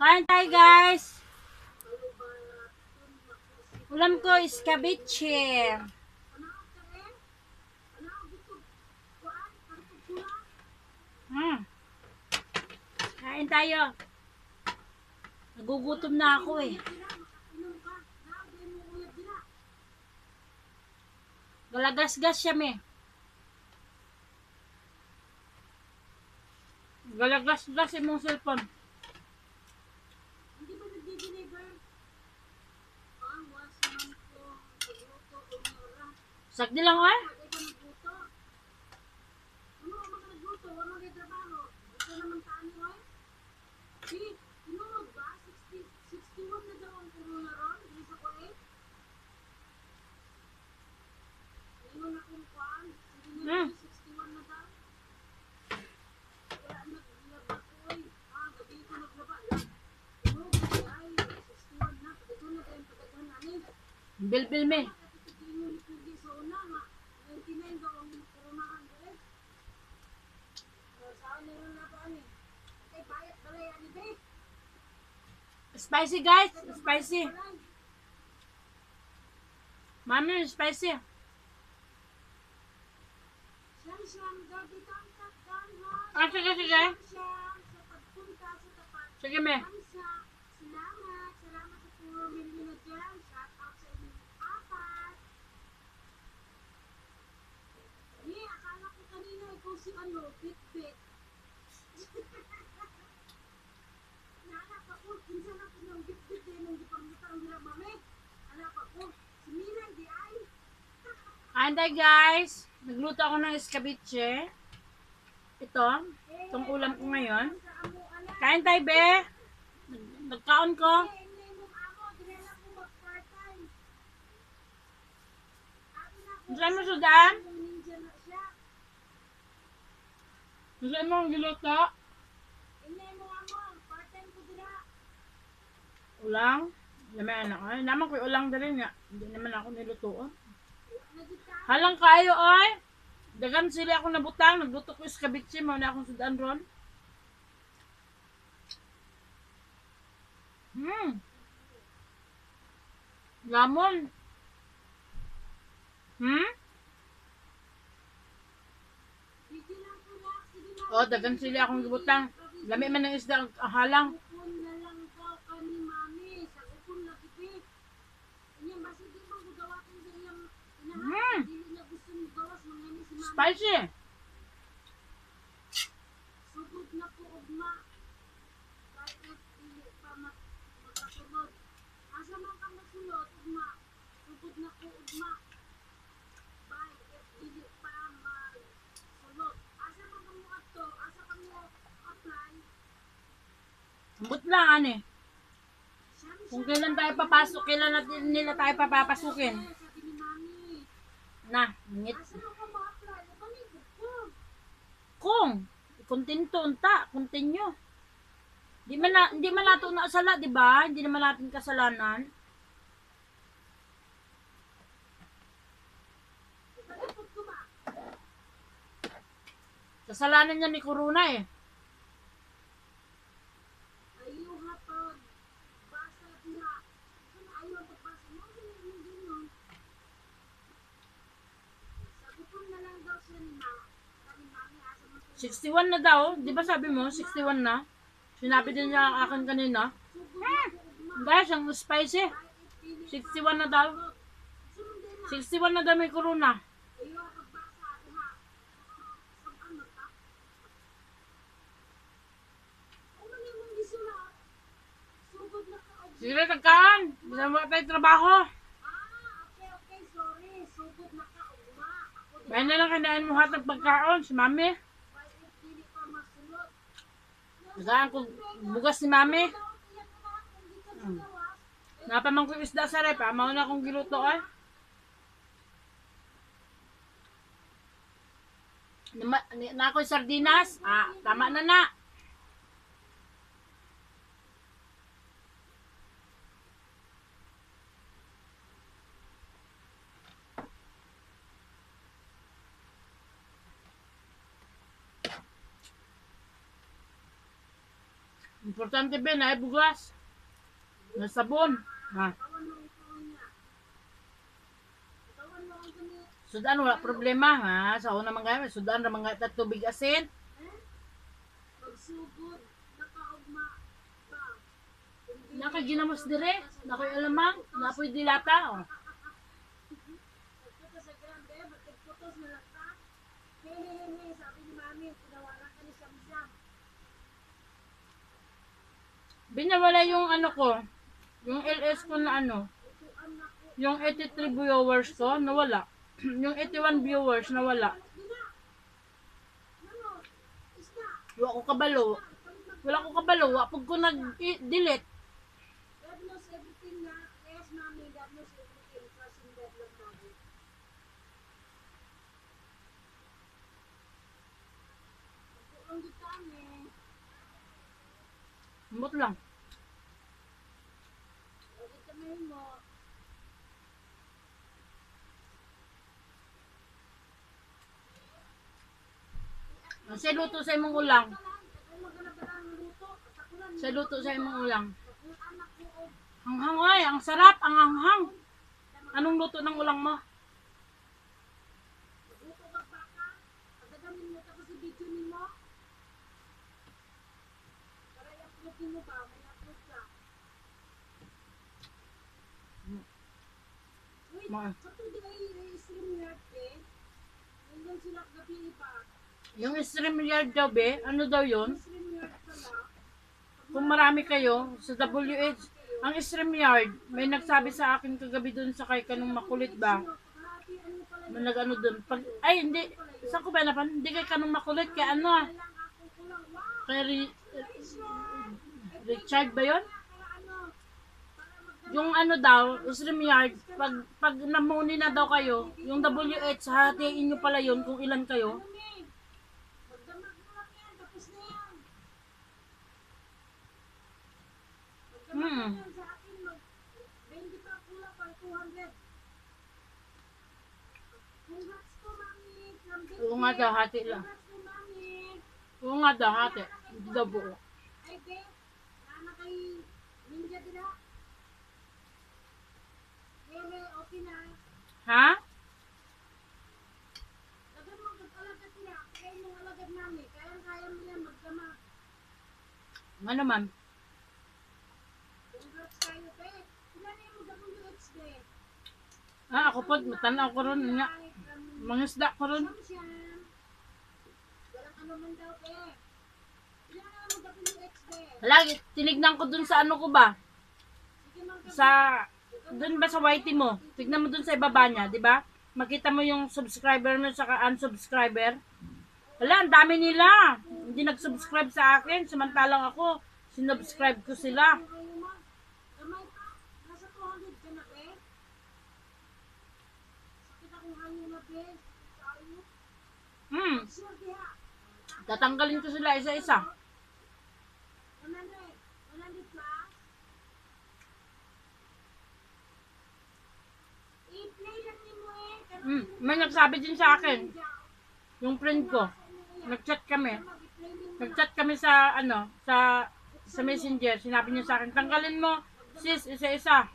Kain tayo guys. Ulam ko is cabbage. Hmm. Kain tayo. Nagugutom na ako eh. Galagasgas siya me. Galagasgas imong cellphone. Hindi ba nagdi-deliver? Ang was man ko, pagluto, umura. Sakdi lang ah. Pwede ka magluto. Ano ang mga nagluto? Wala may trabaho. Ito naman tayo ay. Si, tinulog ba? 60, 61 na daw ang corona ron. Hindi sa kulit. Ingon akong kuhaan. Hindi Hmm. na 61 na daw. Wala naglaba ko ay. Ah, gabi ko naglaba. Tinulog ay 61 na. Ito na tayong pagkaghan namin. Bilbil me. Spicy guys. Spicy. Mami, spicy. Ah, sige, sige. Sige me. Salamat. Salamat sa puro milyon na dyan. Shout out sa inyong apat. Eh, akala ko kanina ikaw si ano, Bitbit. Nana pa ko, kinsa na ko ng Bitbit eh, nung gipangutang nila mami. Ala pa ko, si Milan di ay. Kain tayo guys. Nagluto ako ng escabeche. Ito. Itong ulam ko ngayon. Kain tayo be. Nag- Nagkaon ko. Eh, hindi mo sudan? Saan mo ang giluto? Hindi mo amo, part-time ko dira. Ulang. Lamay anak. Ay, naman ko ulang din nga. Hindi naman ako. Nagita Halang kayo ay. Dagan sila ako nabutang. Nagluto ko escabeche. Mao na akong sudan ron. Hmm. Lamon. Hmm? Na, na. Oh, dagan sila akong gibutang. Lami man ng isda ang halang. Upon na lang daw kami, mami. Sa upon na gipit. Inyang basi di mo gugawa ko sa iyang Mm. inahan. Dili niya gusto mo gawas, mga ni si mami. Spicy. Sugod na po, ugma. Kahit dili pa mak- makasunod. Asa man ka masunod, ugma. Sugod na po, ugma. If dili pa masunod. Asa man ka mo ato, asa ka mo apply. Ambot lang, ane. Kung kailan tayo papasok, kailan natin nila tayo papapasukin. Na, ngit. asa mo ka ma-apply? Napalibot ko. Kung, kontento unta, continue. Di man na, hindi man nato na sala, di ba? Hindi naman natin kasalanan. Kasalanan niya ni Corona eh. Sabi ko na lang daw siya ni. Kani mami, asa mo siya. 61 na daw. Di ba sabi mo, 61 na? Sinabi din niya akin kanina. Guys, ang spicy. Kahit dili 61 na daw. Sundin na. 61 na daw may Corona. Sige, tagkaan. Bisa mo tayo trabaho. Ah, okay, okay, sorry. Bayan na lang kinain mo hatag pagkaon. Si mami. Kahit dili pa masulot. Nagaan ko bugas ni mami. Mm. Napamang ko isda sa rep. ah. Mauna akong giluto ay. Na, na ako'y sardinas. Ah, tama na na. Importante ba na bugas? Na sabon. Ha. Sudan wala problema ha. Sa una man kaya sudan ra mga tubig asin. Pagsugod, nakaugma ba? Nakaginamos dire. Nakoy alamang, napoy dilata. Oh. Nagpunta sa grande, magpagputos na lang ka. Hehehe, sabi ni mami, pinawala ka ni Samsam. Binawala yung ano ko. Yung LS ko na ano. Yung 83 viewers ko, nawala. yung 81 viewers, nawala. Wala ko kabalo. Wala ko kabalo. Wapag ko nag-delete. Mut lang. Sa luto sa imong ulang. Sa luto sa imong ulang. Hanghang ay, ang sarap, ang hanghang. Anong luto ng ulang mo? Luto ka baka. Pagdadamin mo tapos si video ni mo. Para i-upload ni mo ba? May upload ka. Wait, Ma- kato di ay i-stream yard eh. Nandun sila gabi iba. Yung stream yard daw be, ano daw yun? Kung marami kayo sa WH, ang stream yard, may nagsabi sa akin kagabi dun sa kay kanong makulit ba? May nag-ano dun. Pag, ay, hindi. Saan ko ba napan? Hindi kay kanong makulit. Kay ano ah. lang ako kulang. Wow! Kay Ri- Richard ba mag Yung ano daw, stream yard, pag, pag namuni na daw kayo, yung WH, hahatiin nyo pala yun kung ilan kayo. Hmm. mo yan sa akin. Mag 20 pa kulang pang 200. Congrats to, mami. From Big Oo nga daw, hati lang. Oo nga daw, hati. Hindi daw buo. Ay, be. Nana kay Ninja dila. Hele, okay na. Ha? Lagan mo, mag-alagad niya. Kaya yung alagad namin. Kaya-kaya mo yan magdamag. Ano man? Congrats kayo, be. Ilan na yung WH, be? Ah, ako po, matanaw ko ron. Nga, mangisda ko ron. Ano? Lagi, tinignan ko dun sa ano ko ba? Ma'am. Sa, dun ba sa YT mo? Tignan mo dun sa ibaba niya, di ba? Makita mo yung subscriber mo saka unsubscriber. Wala, ang dami nila. Hindi nag-subscribe sa akin. Samantalang ako, sinubscribe ko sila. Ngayon, ma'am. Gamay pa. Nasa 200 ka na, be. Sakit akong hangin na, be. Sayo. Hmm, tatanggalin ko sila isa-isa. 100. 100 plus. I-play lang ni mo. Karoon Hmm, may nagsabi din sa akin, yung friend ko. Nag-chat kami. Nag-chat kami sa, ano, sa, sa messenger. Sinabi niya sa akin, tanggalin mo, sis, isa-isa.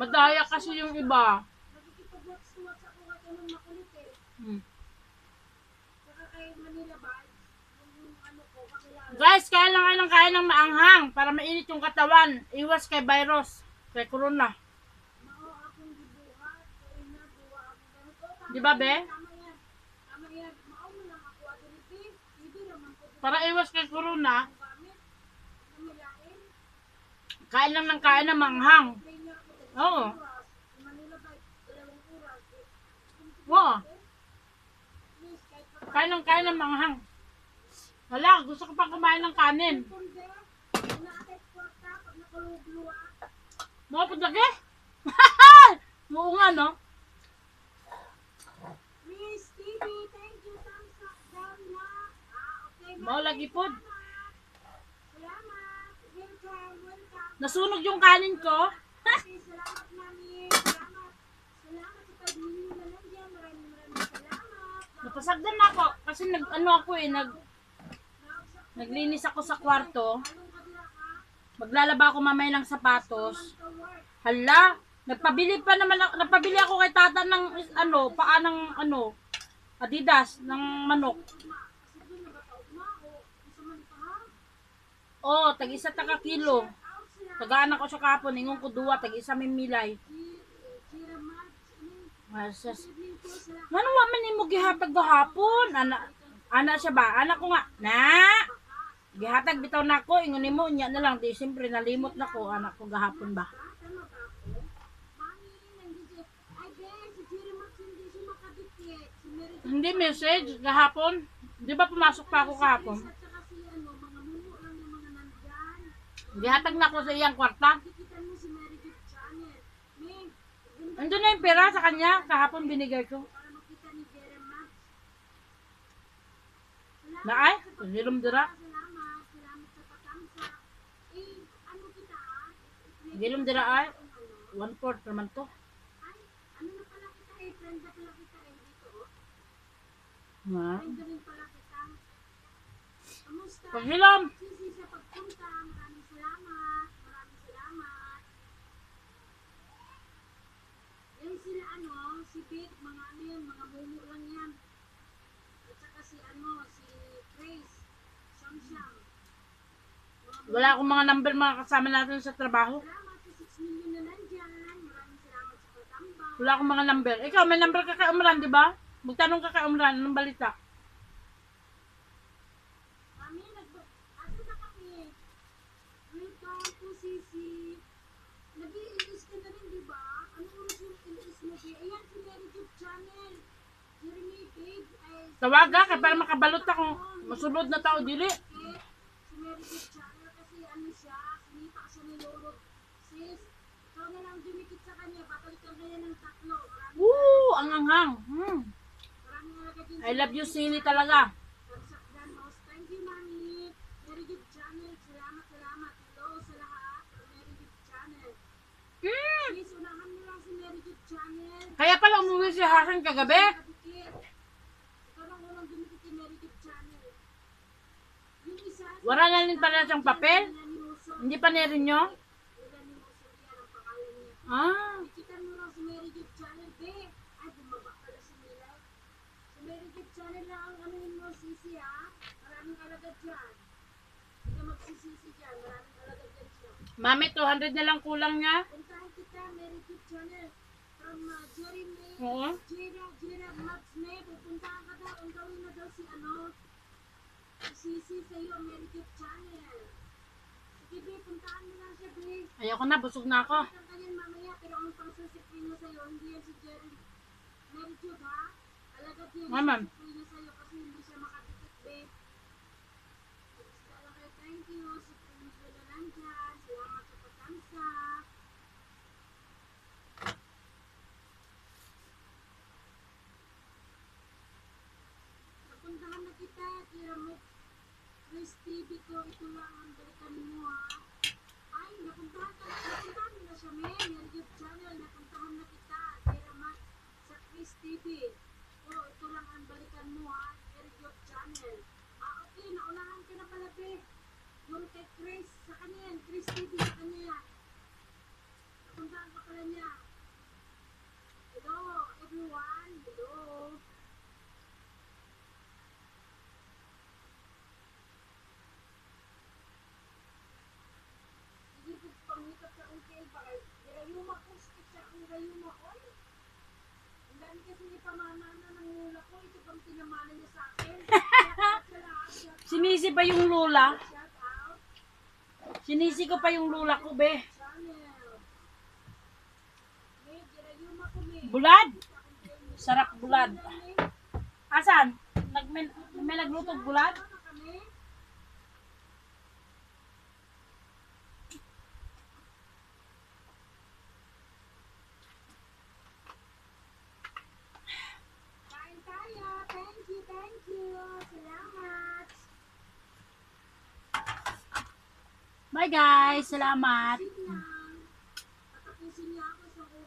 Madaya kasi yung iba. Nakikipag-watch to watch ako kay kanong makulit eh. Hmm. Tsaka kay Manila Vibes, yung, yung ano ko, kakilala. Guys, kaya lang kayo ng kaya ng maanghang para mainit yung katawan. Iwas kay virus, kay corona. Di ba, be? Para iwas kay corona, kain lang ng kain ng dahil Oo. Oo. Kain ng kain ng maanghang. Wala, gusto ko pa kumain ng kanin. Mga pudagi? Oo nga, no? Miss TV, thank you. Thumbs up down na. Ah, okay. Mao lagi pod. Salamat. Welcome, welcome. Nasunog yung kanin ko. Salamat mami. Salamat. Salamat sa pagliliw na lang dyan. Maraming maraming salamat. Napasagdan na ako. Kasi nag, ano ako eh, nag, naglinis ako sa kwarto. Maglalaba ako mamaya ng sapatos. Hala, nagpabili pa naman, nagpabili ako kay tata ng, ano, paa ng, ano, Adidas, ng manok. Oh, tag isa taka kilo. Tagaan ako sa kapon, ingon ko duwa, tag isa may milay. Kira Mads. Asas. Sabihin ko sila. Ngano wa man nimo gihatag gahapon? Ana ana siya ba? Ana ko nga. Na. Gihatag bitaw nako ingon nimo nya na lang di siyempre nalimot nako anak ko gahapon ba. Ako? Hindi message gahapon. Di ba pumasok pa ako kahapon? Gihatag nako sa iyang kwarta. Andun na yung pera sa kanya kahapon binigay ko. Na ay, hilom dira. Salamat, salamat sa patamsa. Eh, ano kita ah? Hilom dira ay. One fourth naman to. Ano na pala kita eh, friend na pala kita eh dito. oh. Ha? Friend na rin pala kita. Kamusta? Paghilom. Sisi sa pagpunta, maraming salamat. Maraming salamat. Yan sila ano, si Vic, mga ano yan, mga mumu lang yan. At saka si ano, si Grace, Samsam. Mga Wala akong mga number mga kasama natin sa trabaho. Salamat sa 6 million na nandyan. Maraming salamat sa pagtambang. Wala akong mga number. Ikaw, may number ka kay Umran, di ba? Magtanong ka kay Umran, anong balita? Mami, nag Asa na kami? Welcome po, Sisi. Nag-i-ilis ka na rin, di ba? Anong oras yung ilis mo? Ayan, si Mary Job Channel. Jeremy, babe. Ay, Tawaga ka para makabalot ako. Masulod na tao dili. eh, si Mary Job Channel kasi ano siya, sinita siya ni Lolo. Sis, ikaw na lang dumikit sa kanya. Babalikan ka niya ng tatlo. Maraming, Woo! Ang anghang. Hmm. din I love you, Silly talaga. Bagsak. Thank you, Mami. Very good channel. Salamat, salamat. Hello sa lahat. Very good channel. Hmm. Please, unahan mo lang si Very good channel. Kaya pala umuwi si Hasan kagabi. Kadikit. Ikaw lang unang dumikit kay good channel. Yung isa, Wala na rin pala siyang papel. Hindi pa nirin nyo. Nila ni Muso yan ang pangalan niya. Ah. Dikitan mo lang si Mary Gift Channel. Ay, bumaba pala si Mila. Si Mary Gift Channel na ang anuhin mo, sisi ha. Maraming alagad dyan. Hindi ka magsisisi dyan. Maraming alagad dyan siya. Mami, 200 na lang kulang niya. Puntahan kita, Mary Gift Channel. From uh, Jeremy, Oo. Jira, Jira, Max May. Pupuntahan ka daw. Ang gawin na daw si ano. Si Sisi sa iyo, Mary Gift Channel. Sige, be. Puntahan mo lang siya, be. Ayoko na, busog na ako. Ang kanyan mamaya, pero ang pangsusipin niya sa'yo, hindi yan si Jerry. Mary Jude, ha? Alagad niya, Ma'am. susipin niya sa'yo kasi hindi siya makadikit, babe. Thank you. Supreme niyo na lang dyan. Salamat sa patamsa. Napuntahan na kita, Kira mo. Chris TV ko, ang balikan mo, ha? Ay, napuntahan ka, napuntahan na siya, may YouTube channel, napuntahan na kita, Kira Max, sa Chris TV. O, ito lang ang balikan mo, ha? YouTube channel. Ah, okay, naunahan ka na pala, be. Yung kay Chris, sa kanya yan, Chris TV, sa kanya. Napuntahan ka pala niya. Hello, everyone. Hello. Hindi ko pangikat sa until pa kay Girayuma ko, stick sa akong Girayuma ko. Ang dami kasi ni pamamana ng lula ko, ito pang tinamana niya sa akin. Shout out sa lahat, shout out, Sinisi pa yung lula. Sinisi ko pa yung lula ko, be. Bulad. Sarap bulad. Asan? Nag may, may naglutog bulad? Ano kami? Kain tayo. Thank you, thank you. Salamat. Bye guys. Salamat.